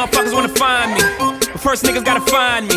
motherfuckers wanna find me. But first niggas gotta find me.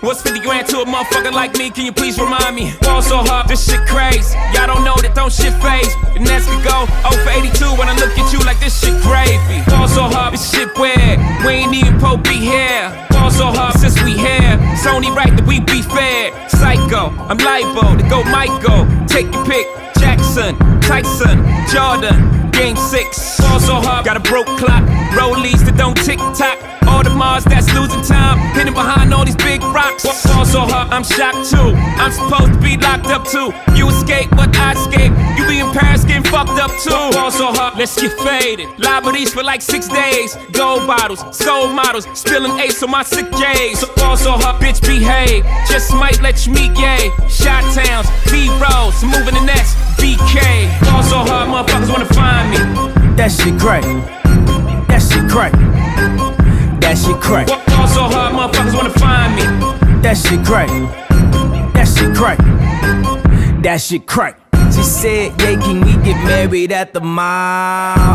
What's 50 grand to a motherfucker like me? Can you please remind me? Ball so hard, this shit crazy. Y'all don't know that don't shit phase. And as we go, 0 for 82 when I look at you like this shit gravy. Ball so hard, this shit weird. We ain't even Pope be here. Ball so hard since we here. It's only right that we be fair. Psycho, I'm libo to go Michael. Take your pick. Jackson, Tyson, Jordan, Game 6. Ball so hard, got a broke clock. Rollies that don't tick tock. All the Mars that's losing time. Hidden behind all these big rocks. Ball so hard, I'm shocked too. I'm supposed to be locked up too. You escape, but I escape. You be in Paris getting fucked up too. Ball so hard, let's get faded. Liberties for like six days. Gold bottles, soul models. Spilling ace on my sick days. So ball hard, bitch, behave. Just might let you meet gay. Shot towns, B rolls, moving the next. That shit crack. That shit crack. That shit crack. Ball so hard, motherfuckers wanna find me. That shit crack. That shit crack. That shit crack. She said, Yeah, can we get married at the mall?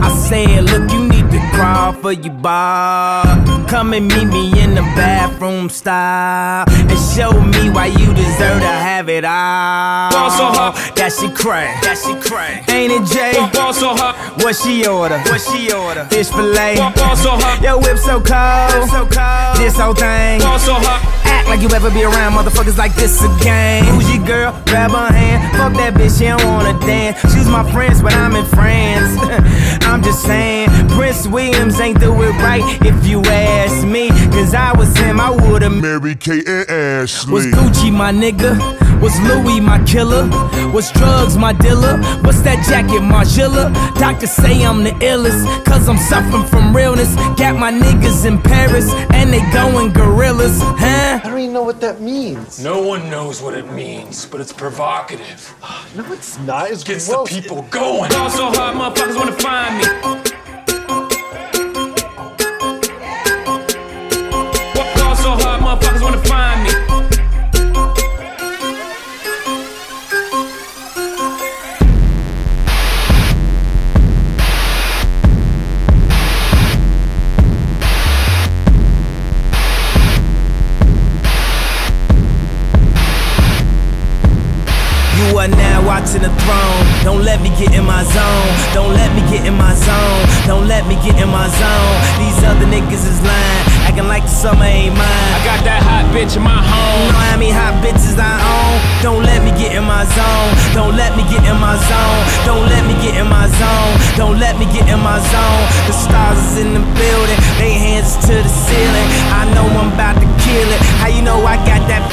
I said, Look, you need to crawl for your bar. Come and meet me in the bathroom style and show me why you deserve to have it all. Ball so hard. That she crack. That shit crack. Ain't it Jay? Ball so hard, What she order? What she order? Fish fillet. ball so hard, Yo, whip so cold. so cold. This whole thing. ball so hard. Act like you ever be around motherfuckers like this again. Who's your girl? Grab her hand. Fuck that bitch, she don't wanna dance. She's my friends, but I'm in France. I'm just saying, Prince Williams ain't do it right if you ask me. Cause I was him, I would've Mary Kate and Ashley. was Gucci my nigga? Was Louis my killer? Was drugs my dealer? What's that jacket, Margilla? Doctors say I'm the illest, cause I'm suffering from realness. Got my niggas in Paris, and they going gorillas, huh? I don't even know what that means. No one knows what it means, but it's provocative. No, it's not. It's Gets gross. the people going. You are now watching the throne. Don't let me get in my zone. Don't let me get in my zone. Don't let me get in my zone. These other niggas is lying, acting like the summer ain't mine. I got that hot bitch in my home. You know how many hot bitches I own? Don't let me get in my zone. Don't let me get in my zone. Don't let me get in my zone. Don't let me get in my zone. The stars is in the building. They hands to the ceiling. I know I'm about to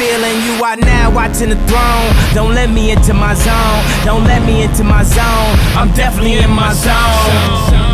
feeling? You are now watching the throne. Don't let me into my zone. Don't let me into my zone. I'm definitely in my zone.